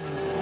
Música